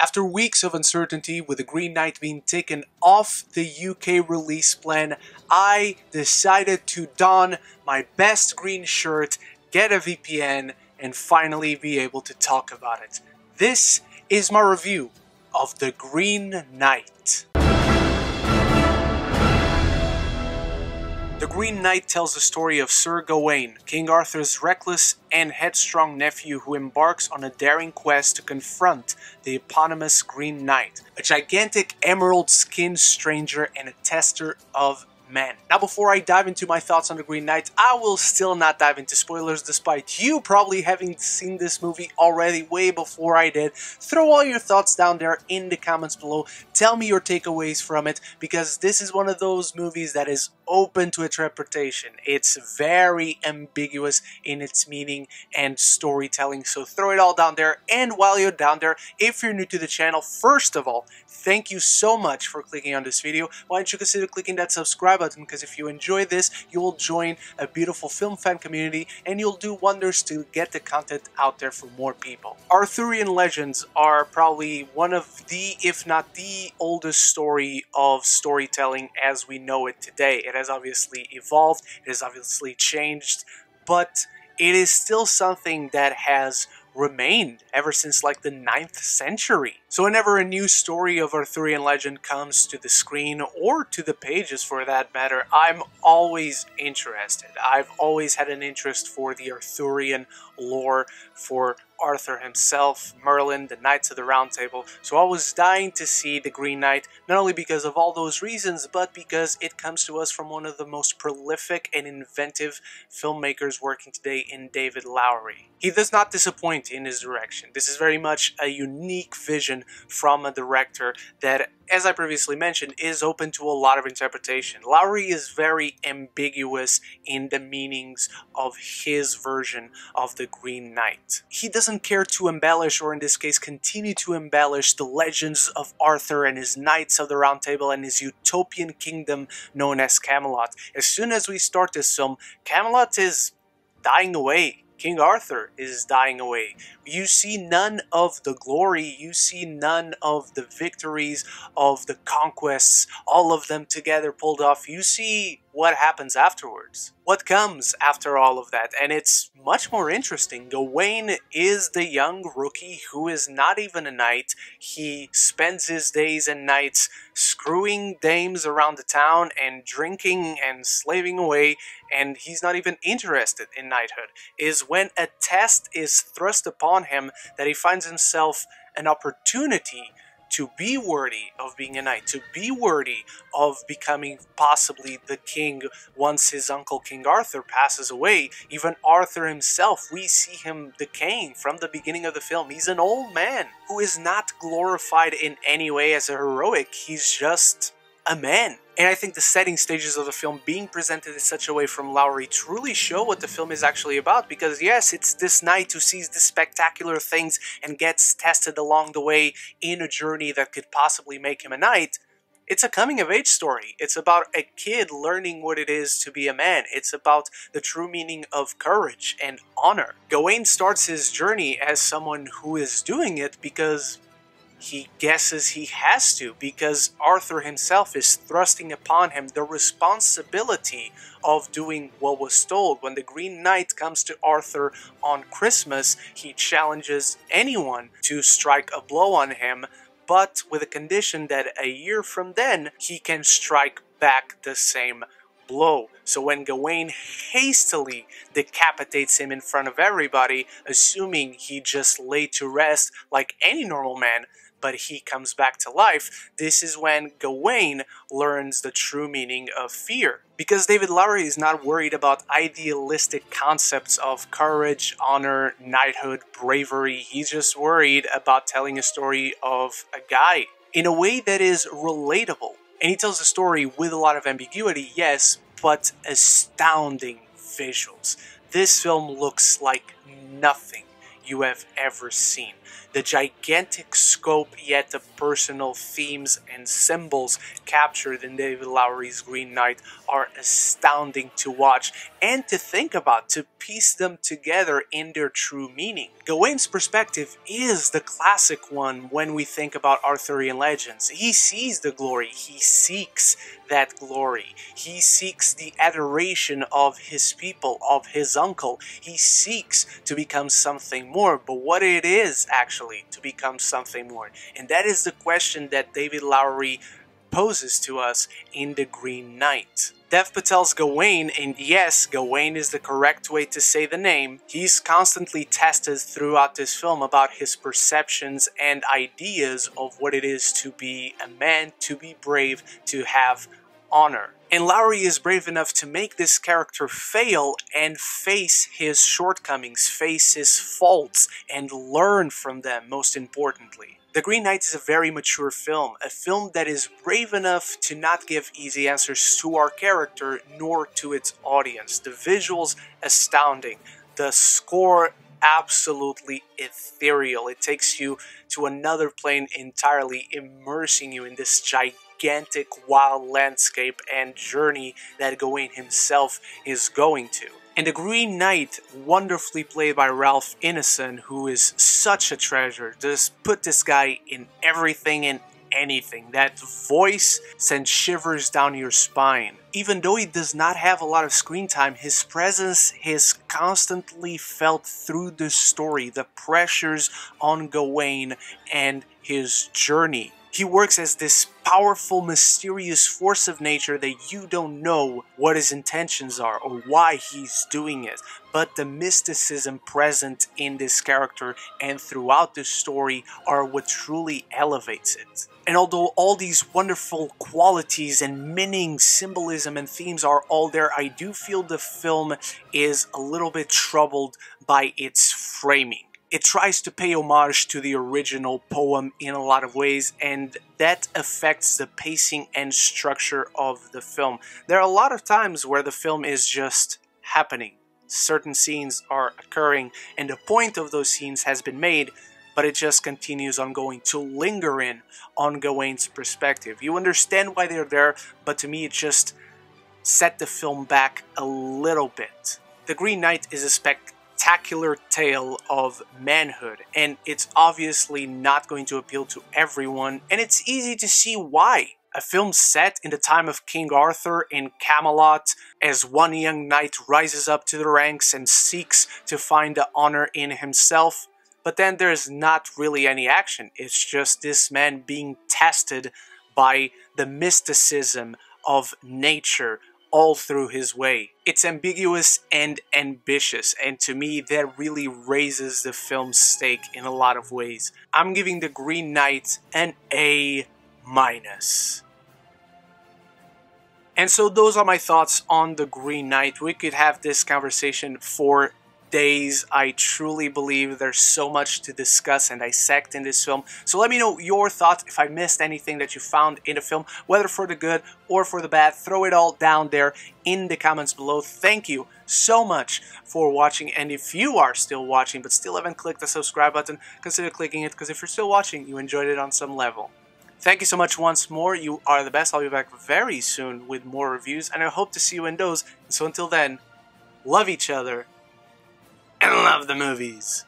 After weeks of uncertainty with the Green Knight being taken off the UK release plan, I decided to don my best green shirt, get a VPN, and finally be able to talk about it. This is my review of The Green Knight. The Green Knight tells the story of Sir Gawain, King Arthur's reckless and headstrong nephew who embarks on a daring quest to confront the eponymous Green Knight, a gigantic emerald skinned stranger and a tester of men. Now, before I dive into my thoughts on The Green Knight, I will still not dive into spoilers despite you probably having seen this movie already way before I did. Throw all your thoughts down there in the comments below. Tell me your takeaways from it because this is one of those movies that is open to interpretation. It's very ambiguous in its meaning and storytelling, so throw it all down there. And while you're down there, if you're new to the channel, first of all, thank you so much for clicking on this video. Why don't you consider clicking that subscribe button because if you enjoy this, you will join a beautiful film fan community and you'll do wonders to get the content out there for more people. Arthurian legends are probably one of the, if not the oldest story of storytelling as we know it today. It has obviously evolved, it has obviously changed, but it is still something that has remained ever since like the 9th century. So whenever a new story of Arthurian legend comes to the screen, or to the pages for that matter, I'm always interested. I've always had an interest for the Arthurian lore, for Arthur himself, Merlin, the Knights of the Round Table. So I was dying to see The Green Knight, not only because of all those reasons, but because it comes to us from one of the most prolific and inventive filmmakers working today in David Lowery. He does not disappoint in his direction. This is very much a unique vision from a director that as I previously mentioned, is open to a lot of interpretation. Lowery is very ambiguous in the meanings of his version of the Green Knight. He doesn't care to embellish, or in this case, continue to embellish the legends of Arthur and his Knights of the Round Table and his utopian kingdom known as Camelot. As soon as we start this film, Camelot is dying away King Arthur is dying away. You see none of the glory, you see none of the victories, of the conquests, all of them together pulled off. You see what happens afterwards. What comes after all of that? And it's much more interesting. Gawain is the young rookie who is not even a knight. He spends his days and nights screwing dames around the town and drinking and slaving away, and he's not even interested in knighthood. Is when a test is thrust upon him that he finds himself an opportunity to be worthy of being a knight, to be worthy of becoming possibly the king once his uncle King Arthur passes away. Even Arthur himself, we see him decaying from the beginning of the film. He's an old man who is not glorified in any way as a heroic, he's just a man. And I think the setting stages of the film being presented in such a way from Lowery truly show what the film is actually about. Because yes, it's this knight who sees the spectacular things and gets tested along the way in a journey that could possibly make him a knight. It's a coming of age story. It's about a kid learning what it is to be a man. It's about the true meaning of courage and honor. Gawain starts his journey as someone who is doing it because he guesses he has to because Arthur himself is thrusting upon him the responsibility of doing what was told. When the Green Knight comes to Arthur on Christmas, he challenges anyone to strike a blow on him, but with a condition that a year from then he can strike back the same blow. So when Gawain hastily decapitates him in front of everybody, assuming he just lay to rest like any normal man, but he comes back to life, this is when Gawain learns the true meaning of fear. Because David Lowery is not worried about idealistic concepts of courage, honor, knighthood, bravery, he's just worried about telling a story of a guy in a way that is relatable. And he tells the story with a lot of ambiguity, yes, but astounding visuals. This film looks like nothing you have ever seen. The gigantic scope, yet the personal themes and symbols captured in David Lowery's Green Knight are astounding to watch and to think about, to piece them together in their true meaning. Gawain's perspective is the classic one when we think about Arthurian legends. He sees the glory, he seeks that glory, he seeks the adoration of his people, of his uncle. He seeks to become something more, but what it is actually to become something more. And that is the question that David Lowery poses to us in The Green Knight. Dev Patel's Gawain, and yes, Gawain is the correct way to say the name, he's constantly tested throughout this film about his perceptions and ideas of what it is to be a man, to be brave, to have honor. And Lowery is brave enough to make this character fail and face his shortcomings, face his faults, and learn from them, most importantly. The Green Knight is a very mature film, a film that is brave enough to not give easy answers to our character nor to its audience. The visuals astounding, the score absolutely ethereal. It takes you to another plane entirely, immersing you in this gigantic gigantic wild landscape and journey that Gawain himself is going to. And the Green Knight, wonderfully played by Ralph Ineson, who is such a treasure, just put this guy in everything and anything. That voice sends shivers down your spine. Even though he does not have a lot of screen time, his presence is constantly felt through the story, the pressures on Gawain and his journey. He works as this powerful, mysterious force of nature that you don't know what his intentions are or why he's doing it. But the mysticism present in this character and throughout the story are what truly elevates it. And although all these wonderful qualities and meaning, symbolism, and themes are all there, I do feel the film is a little bit troubled by its framing it tries to pay homage to the original poem in a lot of ways, and that affects the pacing and structure of the film. There are a lot of times where the film is just happening. Certain scenes are occurring, and the point of those scenes has been made, but it just continues on going to linger in on Gawain's perspective. You understand why they're there, but to me it just set the film back a little bit. The Green Knight is a spectacular spectacular tale of manhood, and it's obviously not going to appeal to everyone, and it's easy to see why. A film set in the time of King Arthur in Camelot, as one young knight rises up to the ranks and seeks to find the honor in himself. But then there's not really any action. It's just this man being tested by the mysticism of nature, all through his way. It's ambiguous and ambitious, and to me, that really raises the film's stake in a lot of ways. I'm giving The Green Knight an A minus. And so those are my thoughts on The Green Knight. We could have this conversation for days. I truly believe there's so much to discuss and dissect in this film. So let me know your thoughts if I missed anything that you found in the film, whether for the good or for the bad. Throw it all down there in the comments below. Thank you so much for watching. And if you are still watching but still haven't clicked the subscribe button, consider clicking it because if you're still watching, you enjoyed it on some level. Thank you so much once more. You are the best. I'll be back very soon with more reviews, and I hope to see you in those. So until then, love each other and love the movies.